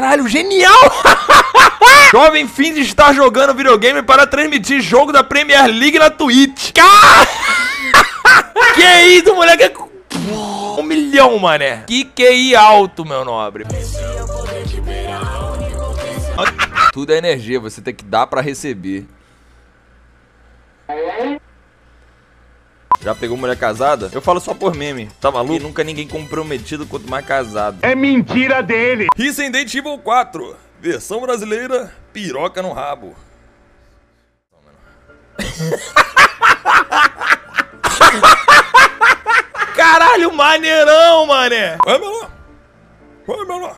Caralho, genial! Jovem fins de estar jogando videogame para transmitir jogo da Premier League na Twitch. Car... que isso, moleque? É um milhão, mané. Que QI alto, meu nobre. Tudo é energia, você tem que dar pra receber. Já pegou mulher casada? Eu falo só por meme, tá maluco? E nunca ninguém comprometido quanto mais casado. É mentira dele! Resident Evil 4, versão brasileira, piroca no rabo. Caralho, maneirão, mané! Vai, menor! Vai, menor!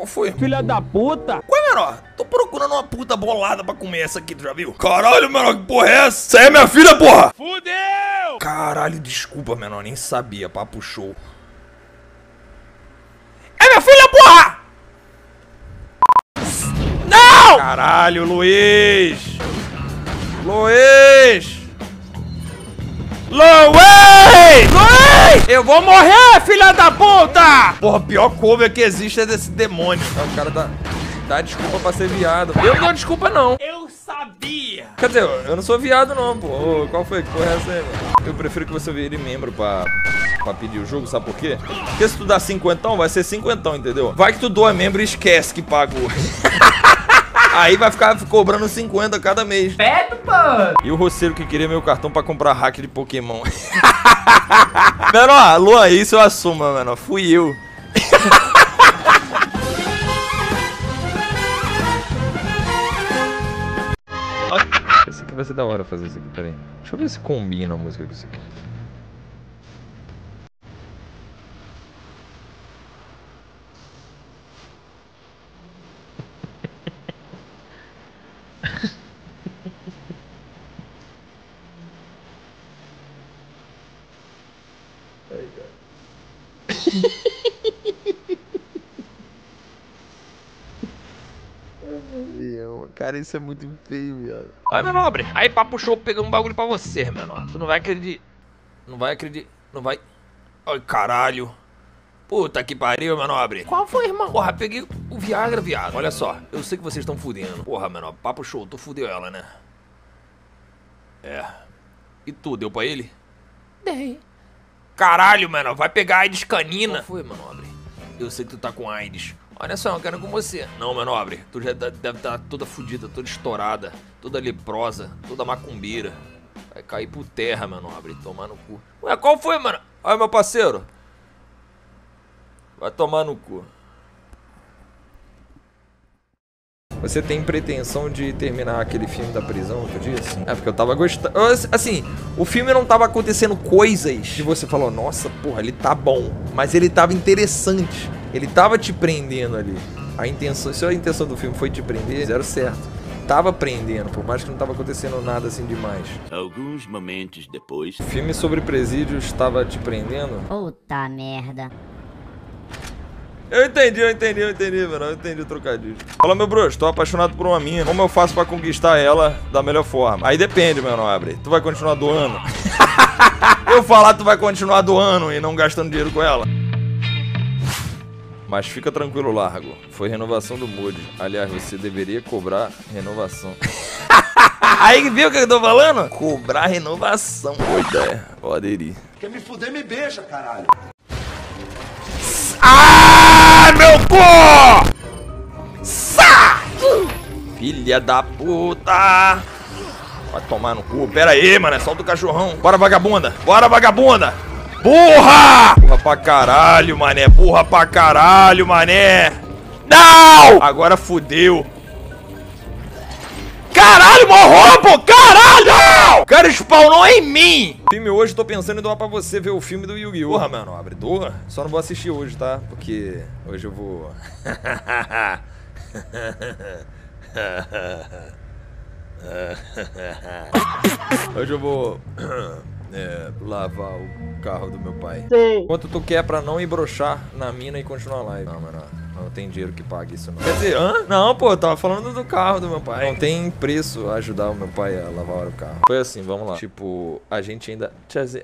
Qual foi? Filha da puta! Ué, menor, tô procurando uma puta bolada pra comer essa aqui, tu já viu? Caralho, menor, que porra é essa? Você é minha filha, porra! Fudeu! Caralho, desculpa, menor, nem sabia, papo show. É minha filha, porra! Não! Caralho, Luiz! Luiz! Luiz! Luiz! Eu vou morrer, filha da puta! Porra, pior cover que existe é desse demônio. Ah, o cara dá, dá desculpa pra ser viado. Eu não dou desculpa, não. Eu sabia! Quer dizer, eu não sou viado, não, pô. Ô, qual foi? Que porra é essa aí, mano? Eu prefiro que você vire membro pra, pra pedir o jogo, sabe por quê? Porque se tu dá cinquentão, vai ser cinquentão, entendeu? Vai que tu doa membro e esquece que pagou. Aí vai ficar cobrando 50 cada mês. Perto, mano! E o roceiro que queria meu cartão pra comprar hack de Pokémon. menor, Luan, isso eu assumo, menor. Fui eu. Esse aqui vai ser da hora fazer isso aqui, peraí. Deixa eu ver se combina a música com isso aqui. Cara, isso é muito feio, viado. Ai, meu nobre. Aí, papo show, pegando um bagulho pra você, menor. Tu não vai acreditar. Não vai acreditar. Não vai. Ai, caralho. Puta que pariu, meu nobre. Qual foi, irmão? Porra, peguei o Viagra, viado. Olha só, eu sei que vocês estão fudendo. Porra, menor, papo show, tu fudeu ela, né? É. E tu, deu pra ele? Dei. Caralho, mano, vai pegar AIDS canina. Qual foi, meu nobre? Eu sei que tu tá com AIDS. Olha só, eu quero com você. Não, meu nobre, tu já deve estar tá toda fudida, toda estourada, toda leprosa, toda macumbeira. Vai cair por terra, meu nobre, tomar no cu. Ué, qual foi, mano? Olha, meu parceiro. Vai tomar no cu. Você tem pretensão de terminar aquele filme da prisão outro dia? Assim? É, porque eu tava gostando. Assim, o filme não tava acontecendo coisas que você falou, nossa, porra, ele tá bom. Mas ele tava interessante. Ele tava te prendendo ali. A intenção, se a intenção do filme foi te prender, zero certo. Tava prendendo, por mais que não tava acontecendo nada assim demais. Alguns momentos depois. O filme sobre presídios estava te prendendo? Puta merda. Eu entendi, eu entendi, eu entendi, mano. Eu entendi o trocadilho. Fala, meu bruxo, tô apaixonado por uma mina. Como eu faço pra conquistar ela da melhor forma? Aí depende, meu nobre. Tu vai continuar doando? eu falar, tu vai continuar doando e não gastando dinheiro com ela? Mas fica tranquilo, Largo. Foi renovação do mood. Aliás, você deveria cobrar renovação. Aí viu o que eu tô falando? Cobrar renovação. Boa ideia. Quer me fuder, me beija, caralho. Ah, meu cu! Sa! Filha da puta! Vai tomar no cu. Pera aí, mano. É solta o cachorrão. Bora, vagabunda. Bora, vagabunda. Burra! Burra pra caralho, mané. Burra pra caralho, mané. Não! Agora fudeu. Caralho, morrou, pô! Caralho! O cara spawnou em mim! Filme hoje, tô pensando em doar pra você ver o filme do Yu-Gi-Oh! Porra, mano, abre doa. Só não vou assistir hoje, tá? Porque hoje eu vou... hoje eu vou... É, lavar o carro do meu pai. Sim. Quanto tu quer pra não embrochar na mina e continuar live? Não, mano. Não tem dinheiro que pague isso, não. Quer dizer, hã? Não, pô, eu tava falando do carro do meu pai. Não tem preço ajudar o meu pai a lavar o carro. Foi assim, vamos lá. Tipo, a gente ainda.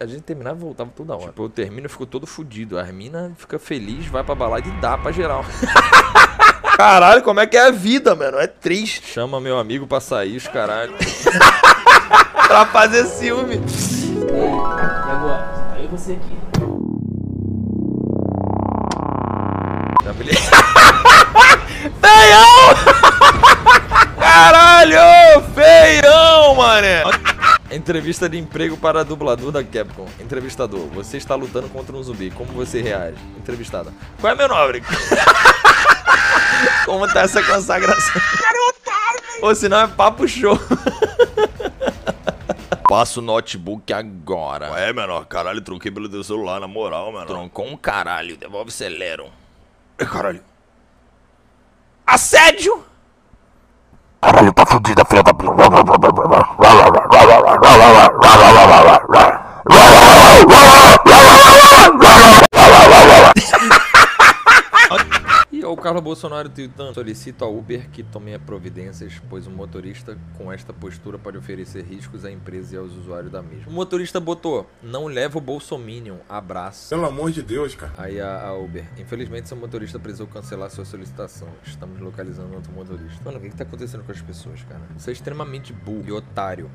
A gente terminava e voltava toda hora. Tipo, eu termino e fico todo fudido. A mina fica feliz, vai pra balada e dá pra geral. Caralho, como é que é a vida, mano? É triste. Chama meu amigo pra sair, os caralho. pra fazer ciúme. E agora? Aí você aqui. Feião, mané! Entrevista de emprego para dublador da Capcom. Entrevistador, você está lutando contra um zumbi. Como você reage? Entrevistada. Qual é meu nome? Como tá essa consagração? Ou senão é papo show. Passa o notebook agora. É, menor, caralho, troquei pelo teu celular, na moral, menor. Troncou um caralho. Devolve o Celeron. É, caralho. Assédio! Tá fudida, filha da E o Carlos Bolsonaro tweetando, solicito a Uber que tome providências, pois o motorista com esta postura pode oferecer riscos à empresa e aos usuários da mesma. O motorista botou, não leva o Bolsominion, abraço. Pelo amor de Deus, cara. Aí a, a Uber, infelizmente seu motorista precisou cancelar sua solicitação. Estamos localizando outro motorista. Mano, o que, que tá acontecendo com as pessoas, cara? Você é extremamente burro e otário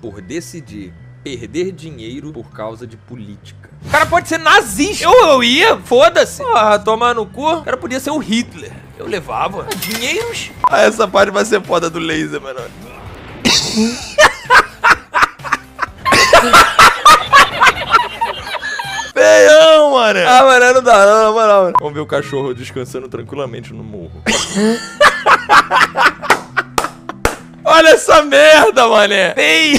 por decidir perder dinheiro por causa de política. O cara pode ser nazista. Eu, eu ia, foda-se. Ah, tomar no cu. O cara podia ser o Hitler. Eu levava dinheiros. Ah, essa parte vai ser foda do laser, mano. Feião, mano. Ah, mano, não dá, não, na moral. mano. Vamos ver o cachorro descansando tranquilamente no morro. Olha essa merda, mané. Fei.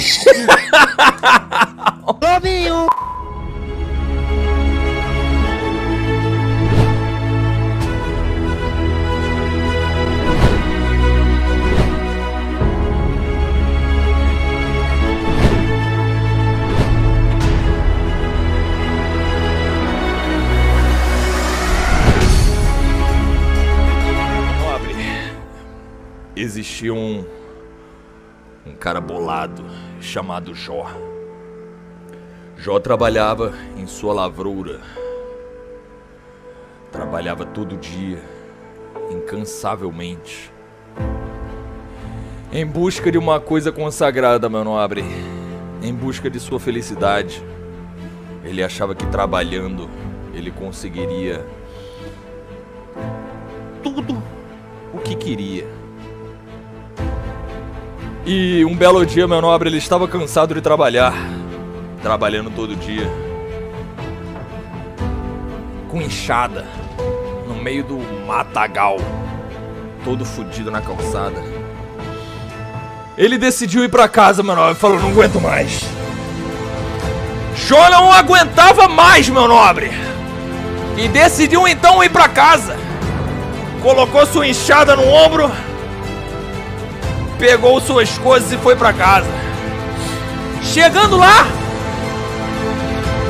Nobre. Existia um. Um cara bolado chamado Jó. Jó trabalhava em sua lavroura. Trabalhava todo dia, incansavelmente. Em busca de uma coisa consagrada, meu nobre. Em busca de sua felicidade. Ele achava que trabalhando ele conseguiria tudo o que queria. E um belo dia, meu nobre, ele estava cansado de trabalhar. Trabalhando todo dia. Com enxada. No meio do matagal. Todo fudido na calçada. Ele decidiu ir pra casa, meu nobre. Falou, não aguento mais. Jó não aguentava mais, meu nobre. E decidiu então ir pra casa. Colocou sua enxada no ombro pegou suas coisas e foi pra casa. Chegando lá,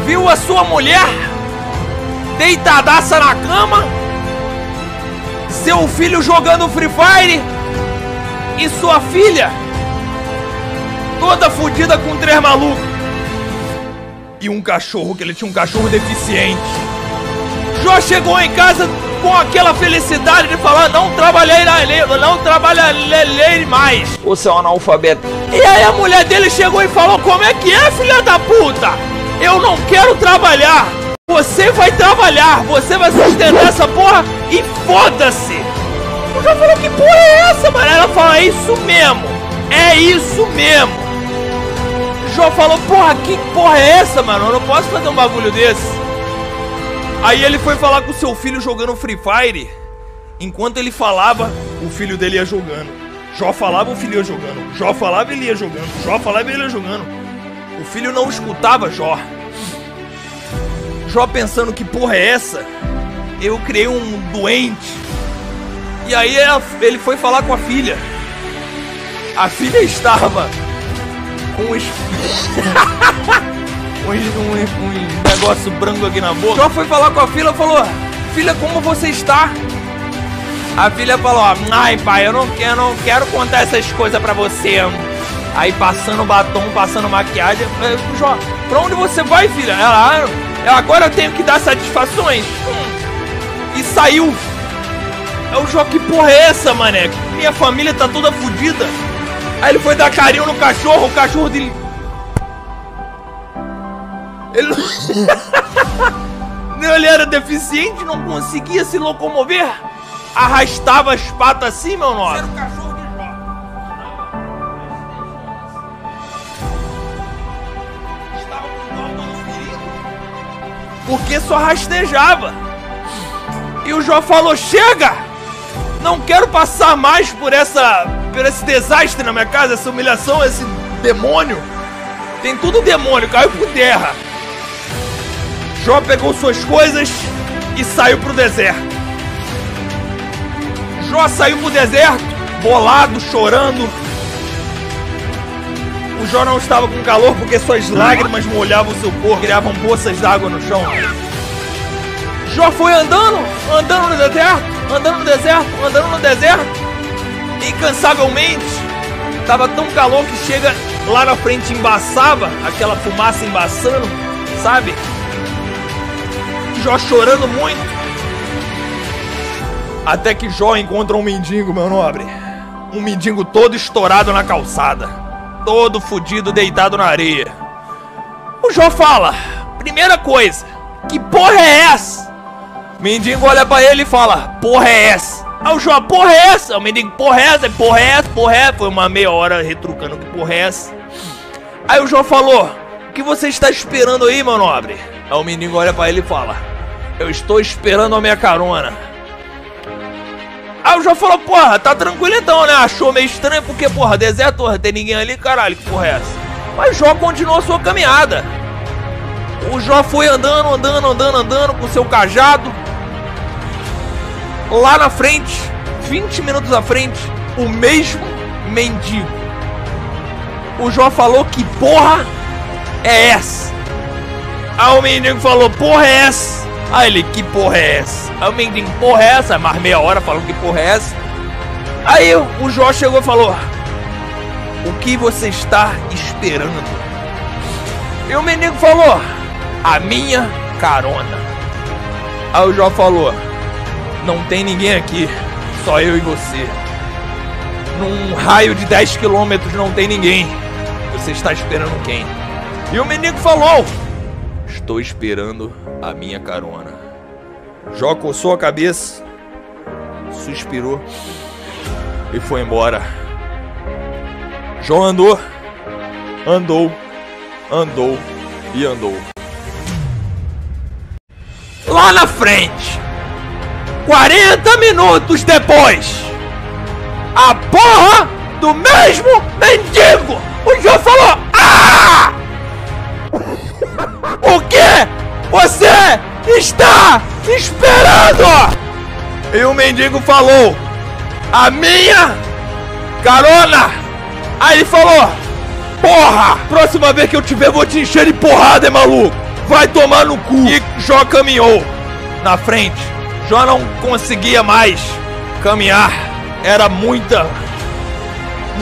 viu a sua mulher deitadaça na cama, seu filho jogando Free Fire e sua filha toda fodida com três malucos. E um cachorro, que ele tinha um cachorro deficiente. Jó chegou em casa com aquela felicidade de falar não trabalhei na lei, não trabalhei mais. É um analfabeto. E aí a mulher dele chegou e falou: Como é que é, filha da puta? Eu não quero trabalhar. Você vai trabalhar, você vai sustentar essa porra e foda-se. O cara falou: Que porra é essa, mano? Ela falou: É isso mesmo, é isso mesmo. Jó falou: Porra, que porra é essa, mano? Eu não posso fazer um bagulho desse. Aí ele foi falar com seu filho jogando Free Fire. Enquanto ele falava, o filho dele ia jogando. Jó falava, o filho ia jogando. Jó falava, ele ia jogando. Jó falava, ele ia jogando. O filho não escutava Jó. Jó pensando que porra é essa? Eu criei um doente. E aí ele foi falar com a filha. A filha estava com os um, um, um negócio branco aqui na boca. Jó foi falar com a filha falou: Filha, como você está? A filha falou, ai pai, eu não quero, não quero contar essas coisas pra você. Aí passando batom, passando maquiagem, eu, Jó, pra onde você vai, filha? Ela, ah, agora eu tenho que dar satisfações. Hum. E saiu. É o Jó, que porra é essa, mané? Minha família tá toda fodida. Aí ele foi dar carinho no cachorro, o cachorro dele. Ele não. ele era deficiente, não conseguia se locomover. Arrastava as patas assim, meu nome. Era o cachorro de Jó. Estava com dó do perigo. Porque só rastejava. E o Jó falou: Chega! Não quero passar mais por essa. por esse desastre na minha casa, essa humilhação, esse demônio. Tem tudo demônio, caiu por terra. Jó pegou suas coisas e saiu pro deserto. Jó saiu pro deserto, bolado, chorando. O Jó não estava com calor porque suas lágrimas molhavam seu corpo, criavam poças d'água no chão. Jó foi andando, andando no deserto, andando no deserto, andando no deserto, incansavelmente. Tava tão calor que chega lá na frente embaçava, aquela fumaça embaçando, sabe? Jó chorando muito. Até que Jó encontra um mendigo, meu nobre. Um mendigo todo estourado na calçada. Todo fudido, deitado na areia. O Jó fala: Primeira coisa, que porra é essa? O mendigo olha pra ele e fala: Porra é essa? Aí o Jó, porra é essa? O mendigo, porra é essa? Porra é essa? Porra é essa? Foi uma meia hora retrucando que porra é essa. Aí o Jó falou: O que você está esperando aí, meu nobre? Aí o mendigo olha pra ele e fala: Eu estou esperando a minha carona. Aí o Jó falou: Porra, tá tranquilo então, né? Achou meio estranho porque, porra, deserto, porra, tem ninguém ali, caralho, que porra é essa? Mas o Jó continuou a sua caminhada. O Jó foi andando, andando, andando, andando com seu cajado. Lá na frente, 20 minutos à frente, o mesmo mendigo. O Jó falou que porra é essa? Aí o mendigo falou, porra é essa? Aí ele, que porra é essa? Aí o mendigo, porra é essa? Mais meia hora falando que porra é essa? Aí o Jó chegou e falou, o que você está esperando? E o mendigo falou, a minha carona. Aí o Jó falou, não tem ninguém aqui, só eu e você. Num raio de 10 quilômetros não tem ninguém. Você está esperando quem? E o menino falou: Estou esperando a minha carona. Jó coçou a cabeça, suspirou e foi embora. Jó andou, andou, andou e andou. Lá na frente, 40 minutos depois, a porra do mesmo mendigo! O Jó falou: Ah! O que você está esperando? E o mendigo falou: A minha carona! Aí ele falou: Porra! Próxima vez que eu tiver, vou te encher de porrada, é maluco! Vai tomar no cu! E Jó caminhou na frente. Jó não conseguia mais caminhar. Era muita.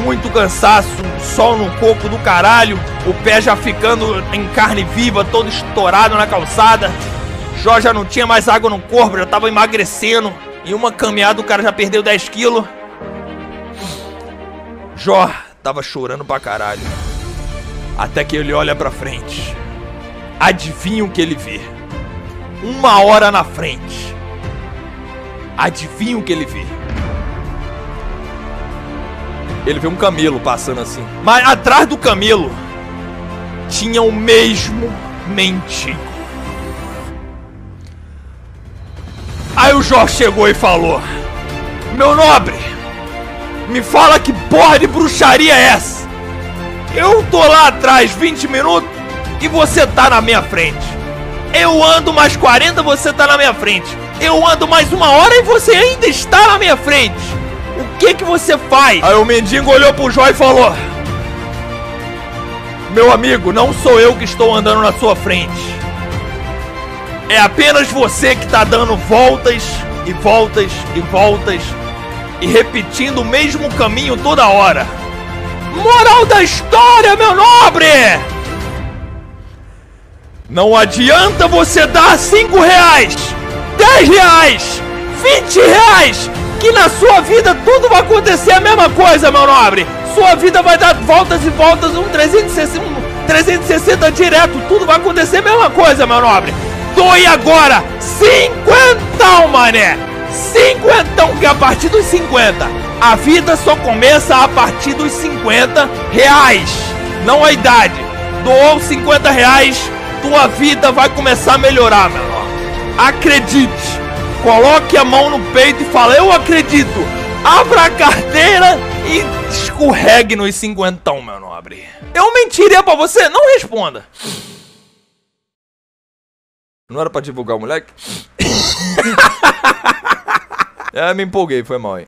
Muito cansaço, sol no corpo do caralho, o pé já ficando em carne viva, todo estourado na calçada. Jó já não tinha mais água no corpo, já tava emagrecendo. Em uma caminhada o cara já perdeu 10 quilos. Jó tava chorando pra caralho. Até que ele olha pra frente. Adivinha o que ele vê? Uma hora na frente. Adivinha o que ele vê? Ele vê um camelo passando assim. Mas atrás do camelo tinha o mesmo mendigo. Aí o Jorge chegou e falou: Meu nobre, me fala que porra de bruxaria é essa? Eu tô lá atrás 20 minutos e você tá na minha frente. Eu ando mais 40, você tá na minha frente. Eu ando mais uma hora e você ainda está na minha frente. O que que você faz? Aí o mendigo olhou pro Jó e falou: Meu amigo, não sou eu que estou andando na sua frente. É apenas você que tá dando voltas e voltas e voltas e repetindo o mesmo caminho toda hora. Moral da história, meu nobre! Não adianta você dar 5 reais, 10 reais, 20 reais, que na sua vida tudo vai acontecer a mesma coisa, meu nobre. Sua vida vai dar voltas e voltas, um 360, um 360 direto, tudo vai acontecer a mesma coisa, meu nobre. Doe agora 50, mané! 50, que a partir dos 50, a vida só começa a partir dos 50 reais, não a idade. Doou 50 reais, tua vida vai começar a melhorar, meu irmão. Acredite. Coloque a mão no peito e fala, eu acredito. Abra a carteira e escorregue nos cinquentão, meu nobre. Eu mentiria pra você? Não responda. Não era pra divulgar o moleque? é, me empolguei, foi mal aí.